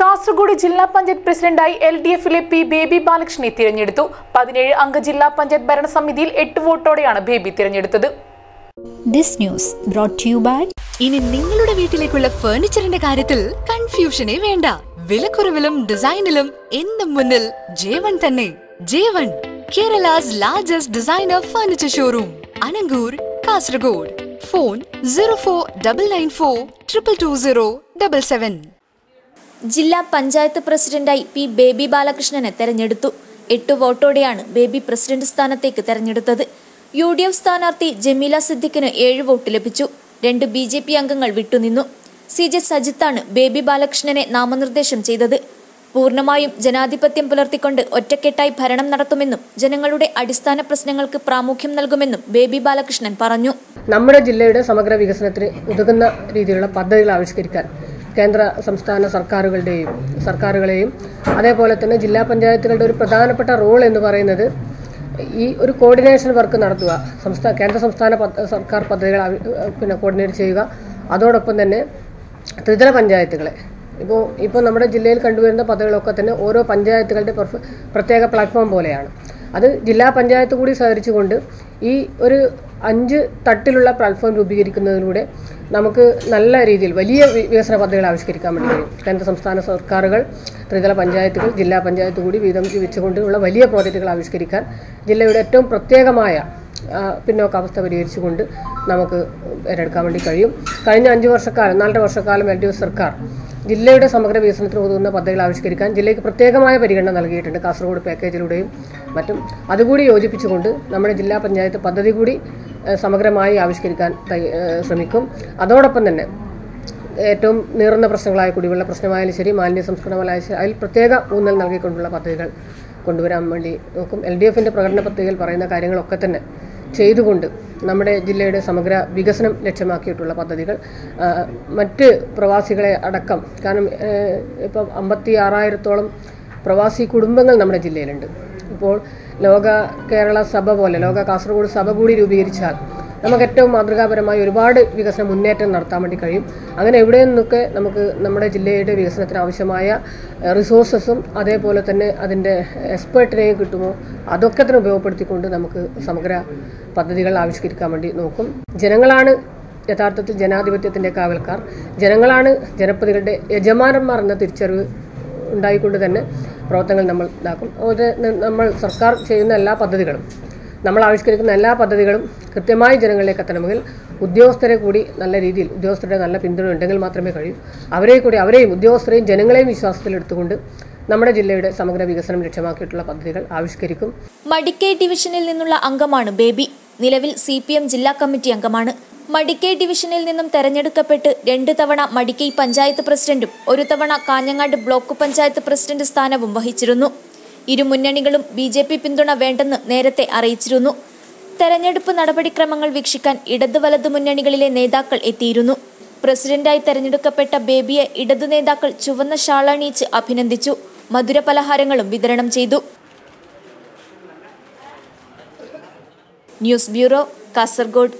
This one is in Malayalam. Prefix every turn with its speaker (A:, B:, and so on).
A: കാസർഗോഡ് ജില്ലാ പഞ്ചായത്ത് പ്രസിഡന്റായി എൽ ഡി എഫിലെ പി ബേബി ബാലകൃഷ്ണനെ തിരഞ്ഞെടുത്തു. പതിനേഴ് അംഗ ജില്ലാ പഞ്ചായത്ത് ഭരണസമിതിയിൽ എട്ട് വോട്ടോടെയാണ് ബേബി തിരഞ്ഞെടുത്തത്.
B: This news brought to you by
C: ഇനി നിങ്ങളുടെ വീട്ടിലേക്കുള്ള ഫർണിച്ചറിന്റെ കാര്യത്തിൽ കൺഫ്യൂഷനെ വേണ്ട. വിലക്കുറവിലും ഡിസൈനിലും എന്നും മുന്നിൽ ജേവൺ തന്നെ. Jewon Kerala's largest designer furniture showroom Anangoor Kasaragod. Phone zero four double nine four triple two zero double seven.
B: ജില്ലാ പഞ്ചായത്ത് പ്രസിഡന്റായി പി ബേബി ബാലകൃഷ്ണനെ തെരഞ്ഞെടുത്തു. എട്ട് വോട്ടോടെയാണ് ബേബി പ്രസിഡന്റ് സ്ഥാനത്തേക്ക് തെരഞ്ഞെടുത്തത്. യു ഡി എഫ് സ്ഥാനാർത്ഥി ജമീല സിദ്ദിഖിന് ഏഴ് വോട്ട് ലഭിച്ചു. രണ്ട് ബി ജെ പി അംഗങ്ങൾ വിട്ടുനിന്നു. സി ജെ സജിത്താണ് ബേബി ബാലകൃഷ്ണനെ നാമനിർദ്ദേശം ചെയ്തത്. പൂർണമായും ജനാധിപത്യം പുലർത്തിക്കൊണ്ട് ഒറ്റക്കെട്ടായി ഭരണം നടത്തുമെന്നും ജനങ്ങളുടെ അടിസ്ഥാന പ്രശ്നങ്ങൾക്ക് പ്രാമുഖ്യം നൽകുമെന്നും ബേബി ബാലകൃഷ്ണൻ പറഞ്ഞു.
D: നമ്മുടെ ജില്ലയുടെ സമഗ്ര വികസനത്തിന് ഉതകുന്ന രീതിയിലുള്ള പദ്ധതികൾ ആവിഷ്കരിക്കാൻ കേന്ദ്ര സംസ്ഥാന സർക്കാരുകളുടെയും സർക്കാരുകളെയും അതേപോലെ തന്നെ ജില്ലാ പഞ്ചായത്തുകളുടെ ഒരു പ്രധാനപ്പെട്ട റോൾ എന്ന് പറയുന്നത് ഈ ഒരു കോർഡിനേഷൻ വർക്ക് നടത്തുക. സംസ്ഥാന കേന്ദ്ര സംസ്ഥാന സർക്കാർ പദ്ധതികൾ പിന്നെ കോർഡിനേറ്റ് ചെയ്യുക. അതോടൊപ്പം തന്നെ ത്രിതല പഞ്ചായത്തുകളെ. ഇപ്പോൾ ഇപ്പോൾ നമ്മുടെ ജില്ലയിൽ കണ്ടുവരുന്ന പദ്ധതികളൊക്കെ തന്നെ ഓരോ പഞ്ചായത്തുകളുടെ പ്രത്യേക പ്ലാറ്റ്ഫോം പോലെയാണ്. അത് ജില്ലാ പഞ്ചായത്ത് കൂടി സഹകരിച്ചുകൊണ്ട് ഈ ഒരു അഞ്ച് തട്ടിലുള്ള പ്ലാറ്റ്ഫോം രൂപീകരിക്കുന്നതിലൂടെ നമുക്ക് നല്ല രീതിയിൽ വലിയ വികസന പദ്ധതികൾ ആവിഷ്കരിക്കാൻ വേണ്ടി കഴിയും. കേന്ദ്ര സംസ്ഥാന സർക്കാരുകൾ ത്രിതല പഞ്ചായത്തുകൾ ജില്ലാ പഞ്ചായത്ത് കൂടി വീതം വെച്ചുകൊണ്ടുള്ള വലിയ പ്രോജക്റ്റുകൾ ആവിഷ്കരിക്കാൻ ജില്ലയുടെ ഏറ്റവും പ്രത്യേകമായ പിന്നോക്കാവസ്ഥ പരിഹരിച്ചുകൊണ്ട് നമുക്ക് ഏറ്റെടുക്കാൻ വേണ്ടി കഴിയും. കഴിഞ്ഞ അഞ്ച് വർഷക്കാലം നാലര വർഷക്കാലം എൽ ഡി എഫ് സർക്കാർ ജില്ലയുടെ സമഗ്ര വികസനത്തിന് ഉതകുന്ന പദ്ധതികൾ ആവിഷ്കരിക്കാൻ ജില്ലയ്ക്ക് പ്രത്യേകമായ പരിഗണന നൽകിയിട്ടുണ്ട്. കാസർഗോഡ് പാക്കേജിലൂടെയും മറ്റും. അതുകൂടി യോജിപ്പിച്ചുകൊണ്ട് നമ്മുടെ ജില്ലാ പഞ്ചായത്ത് പദ്ധതി കൂടി സമഗ്രമായി ആവിഷ്കരിക്കാൻ ശ്രമിക്കും. അതോടൊപ്പം തന്നെ ഏറ്റവും നീറുന്ന പ്രശ്നങ്ങളായ കുടിവെള്ള പ്രശ്നമായാലും ശരി മാലിന്യ സംസ്കരണമായാലും ശരി അതിൽ പ്രത്യേക ഊന്നൽ നൽകിക്കൊണ്ടുള്ള പദ്ധതികൾ കൊണ്ടുവരാൻ വേണ്ടി നോക്കും. എൽ ഡി എഫിന്റെ പ്രകടന പത്രികയിൽ പറയുന്ന കാര്യങ്ങളൊക്കെ തന്നെ ചെയ്തുകൊണ്ട് നമ്മുടെ ജില്ലയുടെ സമഗ്ര വികസനം ലക്ഷ്യമാക്കിയിട്ടുള്ള പദ്ധതികൾ. മറ്റ് പ്രവാസികളെ അടക്കം കാരണം ഇപ്പം അമ്പത്തി ആറായിരത്തോളം പ്രവാസി കുടുംബങ്ങൾ നമ്മുടെ ജില്ലയിലുണ്ട്. ഇപ്പോൾ ലോക കേരള സഭ പോലെ ലോക കാസർഗോഡ് സഭ കൂടി രൂപീകരിച്ചാൽ നമുക്ക് ഏറ്റവും മാതൃകാപരമായി ഒരുപാട് വികസന മുന്നേറ്റം നടത്താൻ വേണ്ടി കഴിയും. അങ്ങനെ എവിടെ നിന്നൊക്കെ നമുക്ക് നമ്മുടെ ജില്ലയുടെ വികസനത്തിന് ആവശ്യമായ റിസോഴ്സസും അതേപോലെ തന്നെ അതിന്റെ എക്സ്പേർട്ടിനെയും കിട്ടുമോ? അതൊക്കെ തന്നെ ഉപയോഗപ്പെടുത്തിക്കൊണ്ട് നമുക്ക് സമഗ്ര പദ്ധതികൾ ആവിഷ്കരിക്കാൻ വേണ്ടി നോക്കും. ജനങ്ങളാണ് യഥാർത്ഥത്തിൽ ജനാധിപത്യത്തിന്റെ കാവൽക്കാർ. ജനങ്ങളാണ് ജനപ്രതികളുടെ യജമാനന്മാർ എന്ന തിരിച്ചറിവ് ഉണ്ടായിക്കൊണ്ട് തന്നെ പ്രവർത്തനങ്ങൾ നമ്മൾ ഇതാക്കും. ഒരു നമ്മൾ സർക്കാർ ചെയ്യുന്ന എല്ലാ പദ്ധതികളും നമ്മൾ ആവിഷ്കരിക്കുന്ന എല്ലാ പദ്ധതികളും കൃത്യമായി ജനങ്ങളിലേക്ക് എത്തണമെങ്കിൽ ഉദ്യോഗസ്ഥരെ കൂടി നല്ല രീതിയിൽ ഉദ്യോഗസ്ഥരുടെ നല്ല പിന്തുണ ഉണ്ടെങ്കിൽ മാത്രമേ കഴിയൂ. അവരെ കൂടി അവരെയും ഉദ്യോഗസ്ഥരെയും ജനങ്ങളെയും വിശ്വാസത്തിലെടുത്തുകൊണ്ട് നമ്മുടെ ജില്ലയുടെ സമഗ്ര വികസനം ലക്ഷ്യമാക്കിയിട്ടുള്ള പദ്ധതികൾ ആവിഷ്കരിക്കും.
B: മടിക്കൈ ഡിവിഷനിൽ നിന്നുള്ള അംഗമാണ് ബേബി. നിലവിൽ സി ജില്ലാ കമ്മിറ്റി അംഗമാണ്. മടിക്കൈ ഡിവിഷനിൽ നിന്നും തെരഞ്ഞെടുക്കപ്പെട്ട് രണ്ട് തവണ മടിക്കൈ പഞ്ചായത്ത് പ്രസിഡന്റും ഒരു തവണ കാഞ്ഞങ്ങാട് ബ്ലോക്ക് പഞ്ചായത്ത് പ്രസിഡന്റ് സ്ഥാനവും വഹിച്ചിരുന്നു. ഇരു മുന്നണികളും ബി ജെ പി പിന്തുണ വേണ്ടെന്ന് നേരത്തെ അറിയിച്ചിരുന്നു. തെരഞ്ഞെടുപ്പ് നടപടിക്രമങ്ങൾ വീക്ഷിക്കാൻ ഇടത് വലത് മുന്നണികളിലെ നേതാക്കൾ എത്തിയിരുന്നു. പ്രസിഡന്റായി തെരഞ്ഞെടുക്കപ്പെട്ട ബേബിയെ ഇടതു നേതാക്കൾ ചുവന്ന ഷാളണിയിച്ച് അഭിനന്ദിച്ചു. മധുര പലഹാരങ്ങളും വിതരണം ചെയ്തു. News bureau Kasaragod.